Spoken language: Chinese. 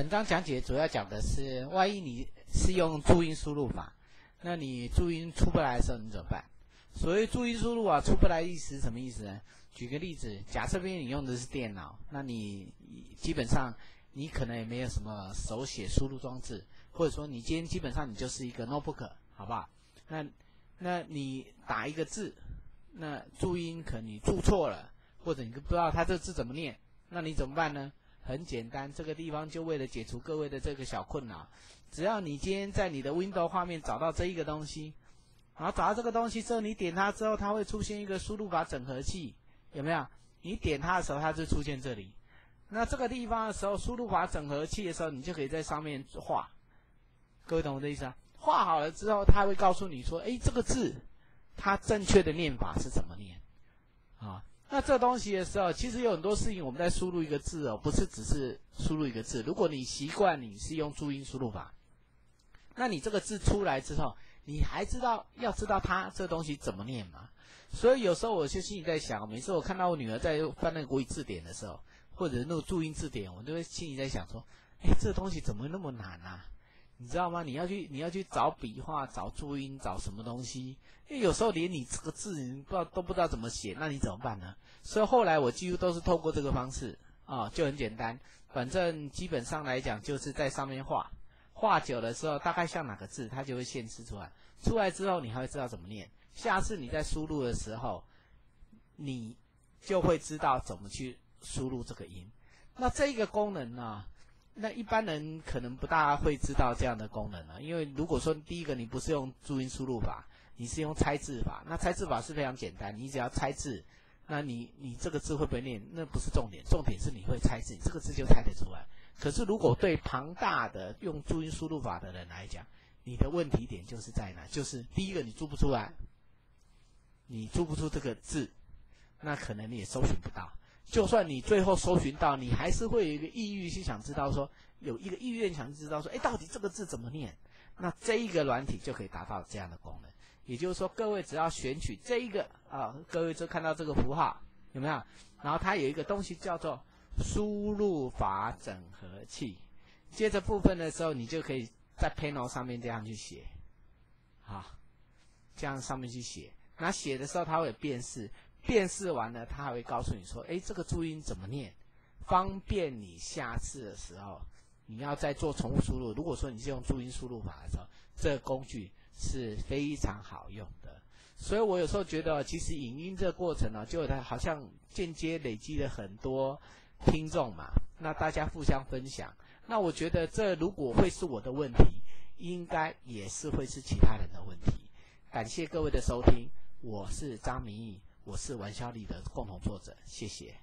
本章讲解主要讲的是，万一你是用注音输入法，那你注音出不来的时候，你怎么办？所谓注音输入啊，出不来意思什么意思呢？举个例子，假设边你用的是电脑，那你基本上你可能也没有什么手写输入装置，或者说你今天基本上你就是一个 notebook，好不好？那那你打一个字，那注音可能你注错了，或者你不知道它这字怎么念，那你怎么办呢？很简单，这个地方就为了解除各位的这个小困扰，只要你今天在你的 Window 画面找到这一个东西，然后找到这个东西之后，你点它之后，它会出现一个输入法整合器，有没有？你点它的时候，它就出现这里。那这个地方的时候，输入法整合器的时候，你就可以在上面画。各位懂我的意思啊？画好了之后，它会告诉你说：“哎，这个字，它正确的念法是怎么念？”啊。那这东西的时候，其实有很多事情，我们在输入一个字哦，不是只是输入一个字。如果你习惯你是用注音输入法，那你这个字出来之后，你还知道要知道它这东西怎么念吗？所以有时候我就心里在想，每次我看到我女儿在翻那个国语字典的时候，或者那个注音字典，我都会心里在想说，哎，这东西怎么那么难啊？你知道吗？你要去，你要去找笔画、找注音、找什么东西？因为有时候连你这个字你不知道都不知道怎么写，那你怎么办呢？所以后来我几乎都是透过这个方式啊，就很简单。反正基本上来讲，就是在上面画，画久的时候，大概像哪个字，它就会显示出来。出来之后，你还会知道怎么念。下次你在输入的时候，你就会知道怎么去输入这个音。那这个功能呢？那一般人可能不大会知道这样的功能了，因为如果说第一个你不是用注音输入法，你是用猜字法，那猜字法是非常简单，你只要猜字，那你你这个字会不会念，那不是重点，重点是你会猜字，这个字就猜得出来。可是如果对庞大的用注音输入法的人来讲，你的问题点就是在哪？就是第一个你注不出来，你注不出这个字，那可能你也搜寻不到。就算你最后搜寻到，你还是会有一个意欲，是想知道说，有一个意愿想知道说，哎，到底这个字怎么念？那这一个软体就可以达到这样的功能。也就是说，各位只要选取这一个啊，各位就看到这个符号有没有？然后它有一个东西叫做输入法整合器。接着部分的时候，你就可以在 panel 上面这样去写，好，这样上面去写。那写的时候，它会有辨识。辨识完了，他还会告诉你说：“哎，这个注音怎么念？”方便你下次的时候，你要再做重复输入。如果说你是用注音输入法的时候，这个工具是非常好用的。所以我有时候觉得，其实影音这个过程呢，就它好像间接累积了很多听众嘛。那大家互相分享，那我觉得这如果会是我的问题，应该也是会是其他人的问题。感谢各位的收听，我是张明义。我是王小利的共同作者，谢谢。